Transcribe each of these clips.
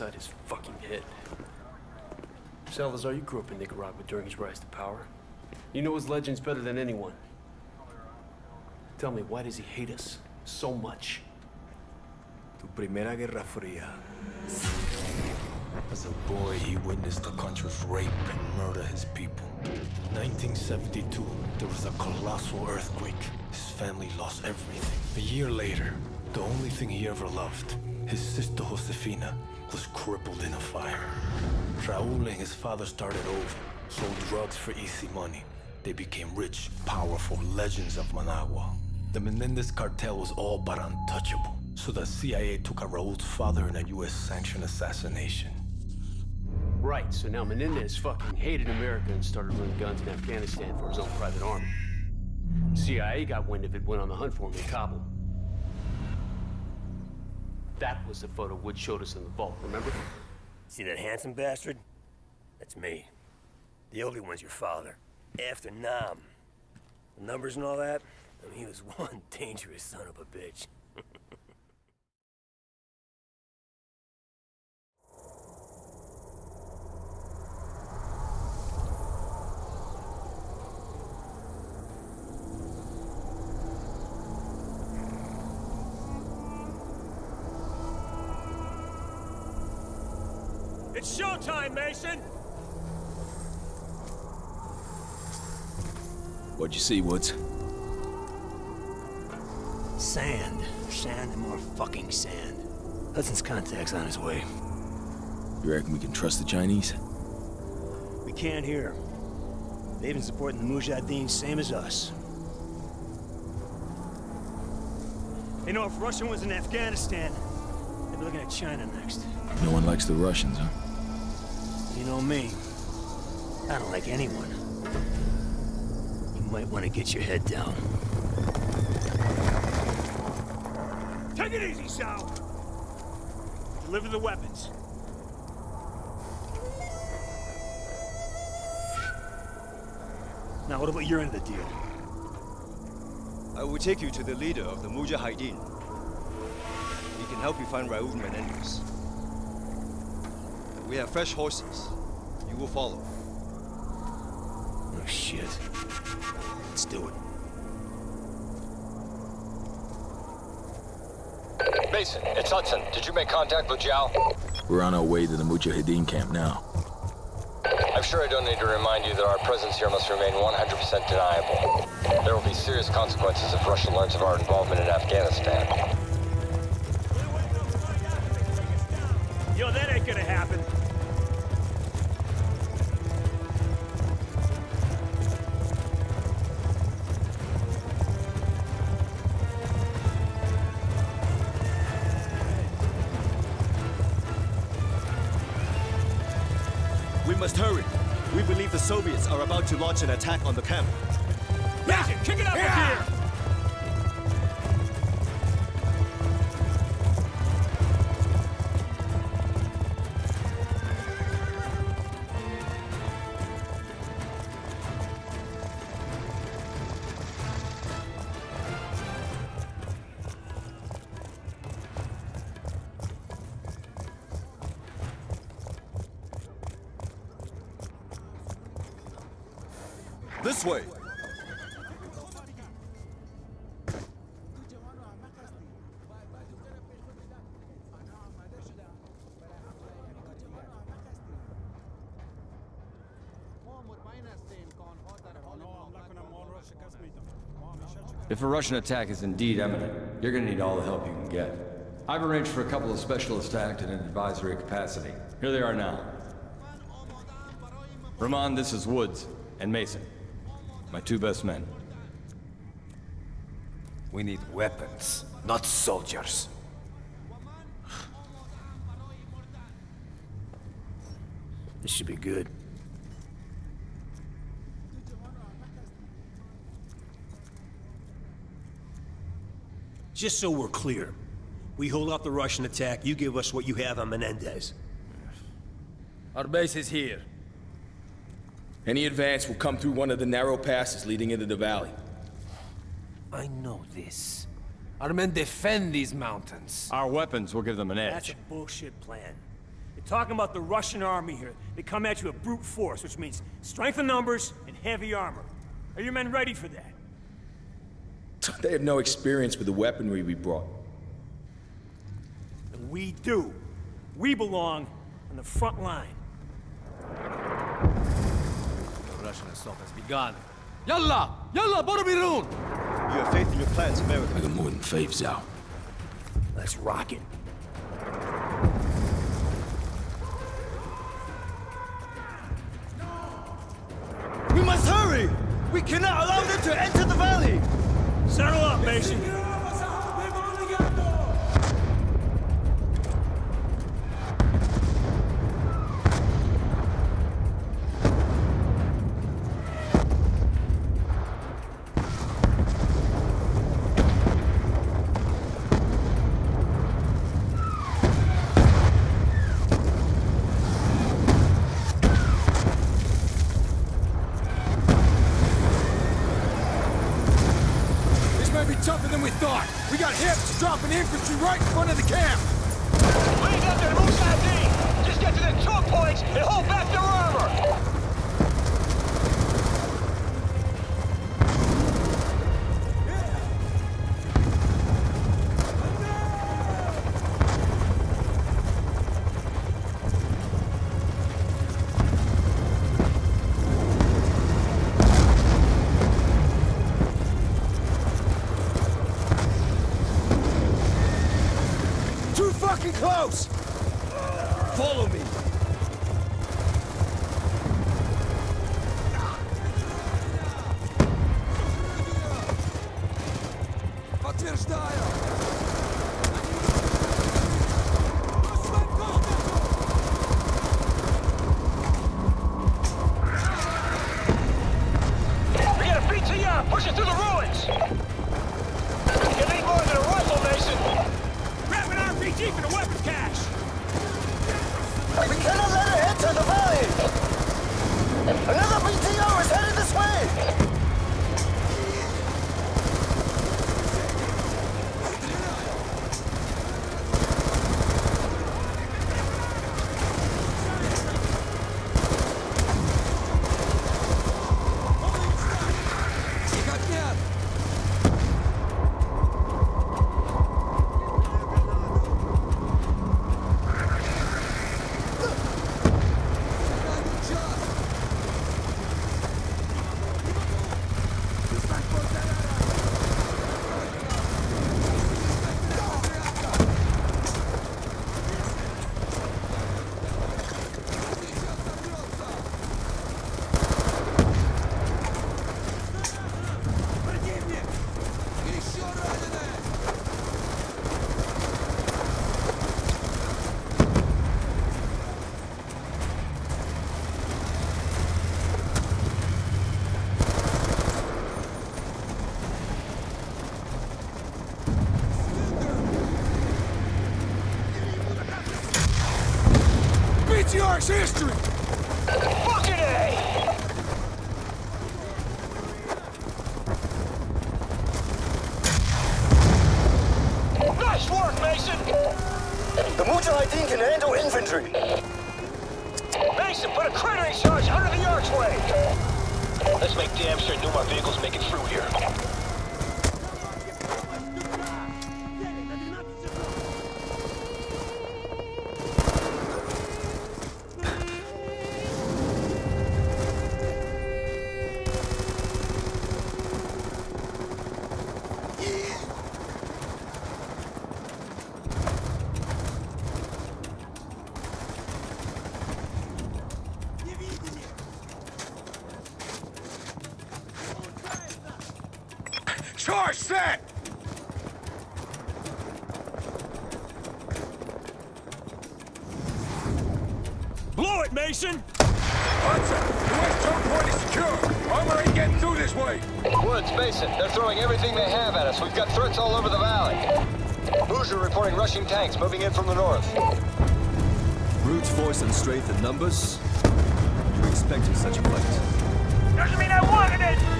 upside his fucking head. Salazar, you grew up in Nicaragua during his rise to power. You know his legends better than anyone. Tell me, why does he hate us so much? Tu Primera Guerra Fría. As a boy, he witnessed the country's rape and murder his people. In 1972, there was a colossal earthquake. His family lost everything. A year later, the only thing he ever loved, his sister Josefina, was crippled in a fire. Raul and his father started over, sold drugs for easy money. They became rich, powerful legends of Managua. The Menendez cartel was all but untouchable, so the CIA took out Raul's father in a US-sanctioned assassination. Right, so now Menendez fucking hated America and started running guns in Afghanistan for his own private army. CIA got wind of it, went on the hunt for him in Kabul. That was the photo Wood showed us in the vault, remember? See that handsome bastard? That's me. The older one's your father. After Nam. The numbers and all that, I mean, he was one dangerous son of a bitch. It's showtime, Mason! What'd you see, Woods? Sand. Sand and more fucking sand. Hudson's contact's on his way. You reckon we can trust the Chinese? We can't hear. They've been supporting the Mujahideen same as us. You know, if Russia was in Afghanistan, they'd be looking at China next. No one likes the Russians, huh? You know me. I don't like anyone. You might want to get your head down. Take it easy, Sal! Deliver the weapons. Now, what about your end of the deal? I will take you to the leader of the Mujahideen. He can help you find Raul Menendez. We have fresh horses. You will follow. Oh, shit. Let's do it. Mason, it's Hudson. Did you make contact with Zhao? We're on our way to the Mujahideen camp now. I'm sure I don't need to remind you that our presence here must remain 100% deniable. There will be serious consequences if Russia learns of our involvement in Afghanistan. Must hurry. We believe the Soviets are about to launch an attack on the camp. Mason, kick it up a gear! If a Russian attack is indeed imminent, you're gonna need all the help you can get. I've arranged for a couple of specialists to act in an advisory capacity. Here they are now. Rahman, this is Woods, and Mason. My two best men. We need weapons, not soldiers. This should be good. Just so we're clear, we hold off the Russian attack, you give us what you have on Menendez. Our base is here. Any advance will come through one of the narrow passes leading into the valley. I know this. Our men defend these mountains. Our weapons will give them an edge. That's a bullshit plan. You're talking about the Russian army here. They come at you with brute force, which means strength in numbers and heavy armor. Are your men ready for that? They have no experience with the weaponry we brought. And we do. We belong on the front line. The Russian assault has begun. Yalla! Yalla, Boromirun! You have faith in your plans, America. I got more than faith, Zhao. Let's rock it. We must hurry! We cannot allow them to enter the valley! Settle up, Mason. Pushing through the ruins! You need more than a rifle, Mason! Grab an RPG for the weapons cache! We cannot let it enter the valley! Another BTR is headed this way! BTR's history! Fucking A! Nice work, Mason! The Mujahideen can handle infantry. Mason, put a cratering charge under the archway! Let's make damn sure Numa vehicles make it through here. Blow Mason! Hudson, the west choke point is secure. Armor ain't getting through this way. Woods, Mason, they're throwing everything they have at us. We've got threats all over the valley. Hoosier reporting Russian tanks moving in from the north. Brute force and strength in numbers? You expected such a fight. Doesn't mean I wanted it!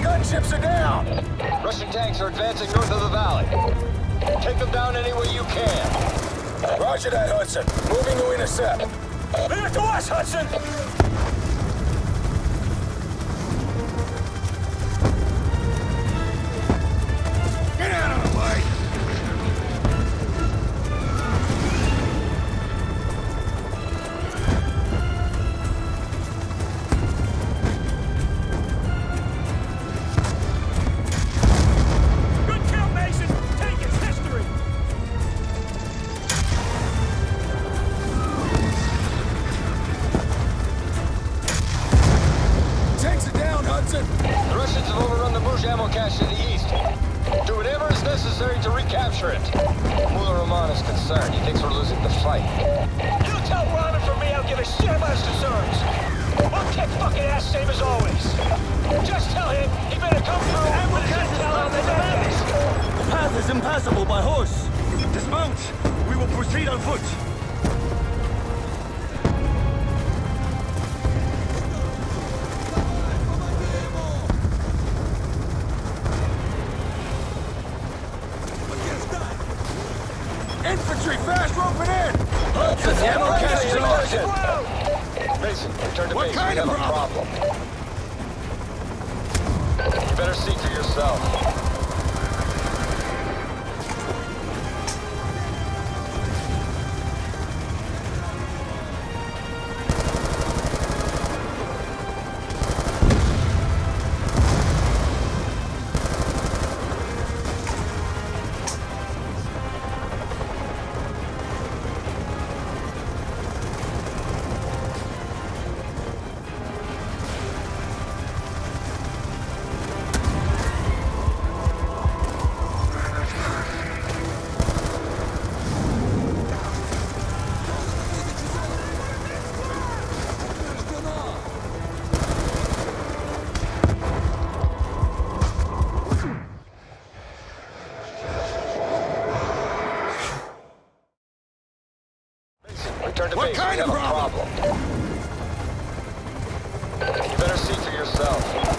Gunships are down! Russian tanks are advancing north of the valley. Take them down any way you can. Roger that, Hudson. Moving to intercept. It to us, Hudson! To recapture it. Mullah Rahman is concerned. He thinks we're losing the fight. You tell Rahman from me I don't give a shit about his concerns! We'll kick fucking ass same as always! Just tell him he better come through and we'll just tell him the damage! The path is impassable by horse. Dismount. We will proceed on foot. Return to What base. kind we of a problem. You better see for yourself.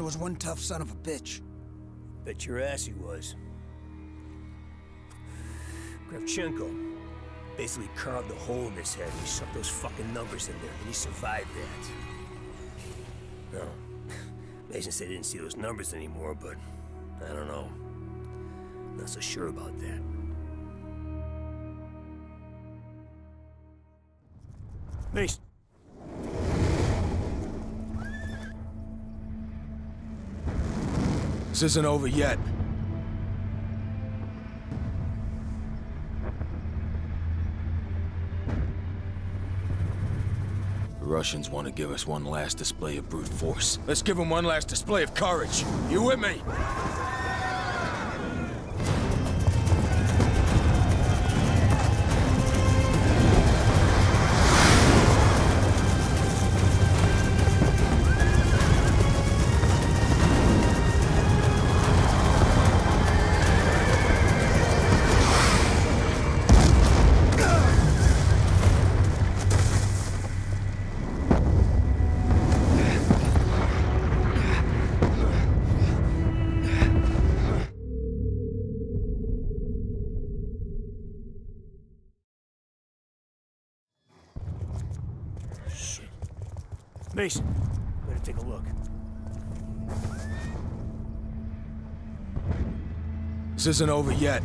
One tough son of a bitch. Bet your ass he was. Kravchenko basically carved a hole in his head and he shoved those fucking numbers in there, and he survived that. No. Mason said he didn't see those numbers anymore, but I don't know. Not so sure about that. Mason! This isn't over yet. The Russians want to give us one last display of brute force. Let's give them one last display of courage. You with me? Mason, better take a look. This isn't over yet.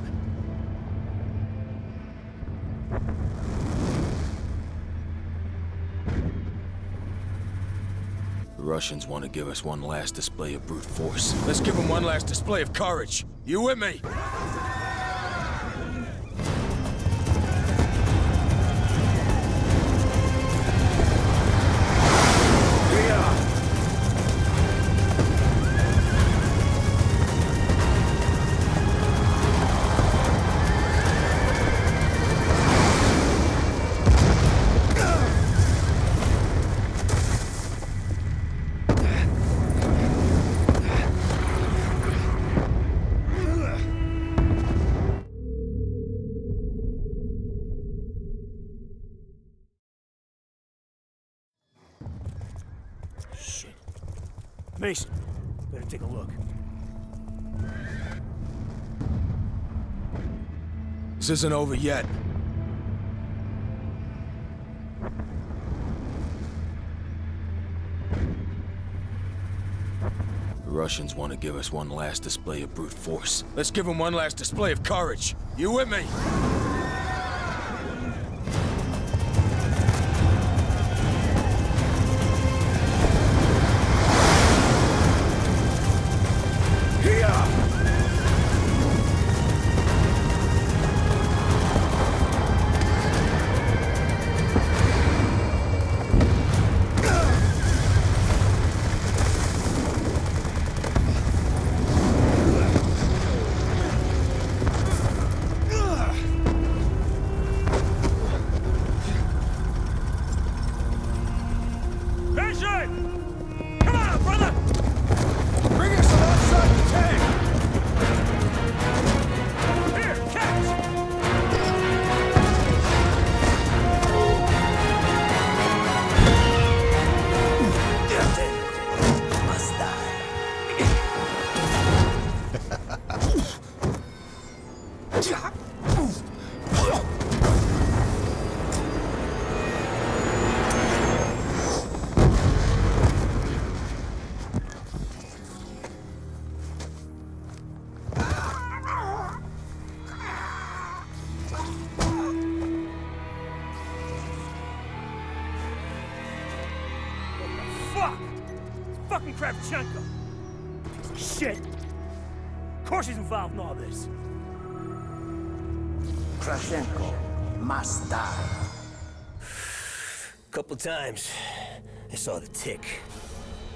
The Russians want to give us one last display of brute force. Let's give them one last display of courage. You with me? Mason, better take a look. This isn't over yet. The Russians want to give us one last display of brute force. Let's give them one last display of courage. You with me? Fucking Kravchenko. Piece of shit. Of course he's involved in all this. Kravchenko must die. Couple times, I saw the tick.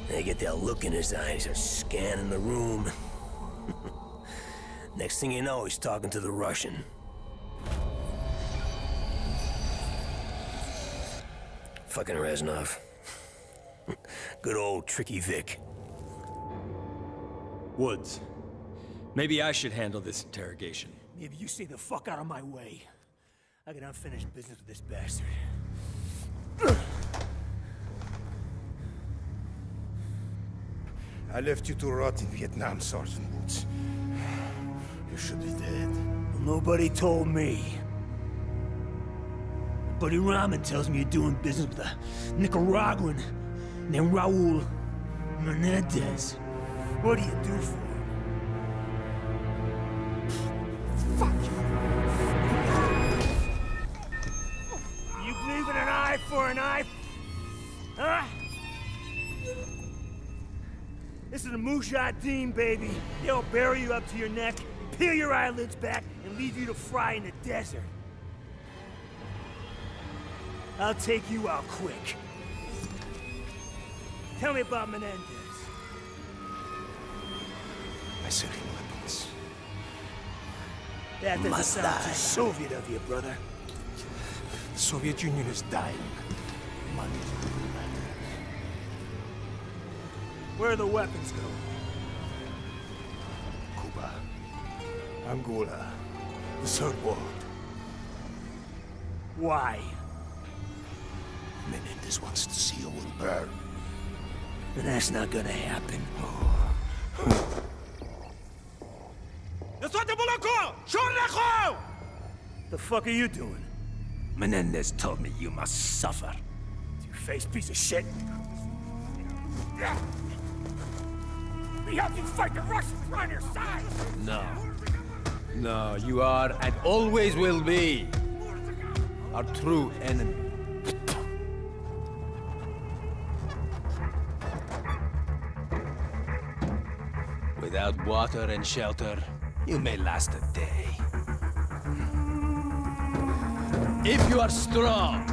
They get that look in his eyes, he starts scanning the room. Next thing you know, he's talking to the Russian. Fucking Reznov. Good old Tricky Vic. Woods. Maybe I should handle this interrogation. Maybe you stay the fuck out of my way. I got unfinished business with this bastard. I left you to rot in Vietnam, Sergeant Woods. You should be dead. Nobody told me. Buddy Rahman tells me you're doing business with a Nicaraguan named Raul Menendez. What do you do for him? Fuck you. You believe in an eye for an eye? Huh? This is a Mujahideen, baby. They'll bury you up to your neck, peel your eyelids back, and leave you to fry in the desert. I'll take you out quick. Tell me about Menendez. I sell him weapons. That doesn't Must sound die. too Soviet of you, brother. The Soviet Union is dying. Money doesn't matter. Where do the weapons go? Cuba. Angola. The Third World. Why? Menendez wants to see a world burn. And that's not gonna happen. Oh. The fuck are you doing? Menendez told me you must suffer. You face piece of shit. We help you fight the Russians. We're on your side. No. No, you are and always will be our true enemy. Without water and shelter, you may last a day. If you are strong,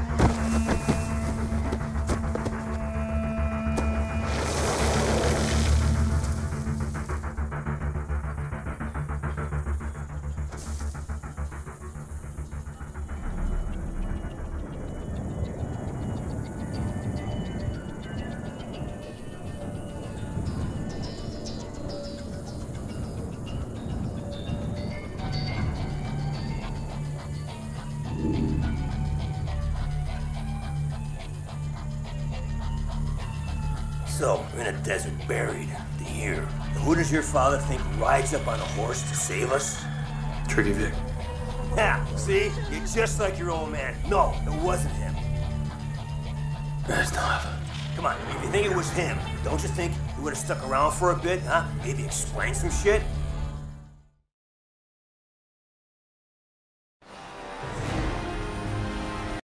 So, we're in a desert buried. The year. Who does your father think rides up on a horse to save us? Tricky Vic. Yeah, see? You're just like your old man. No, it wasn't him. Reznov. Come on, if you think it was him, don't you think he would have stuck around for a bit, huh? Maybe explain some shit?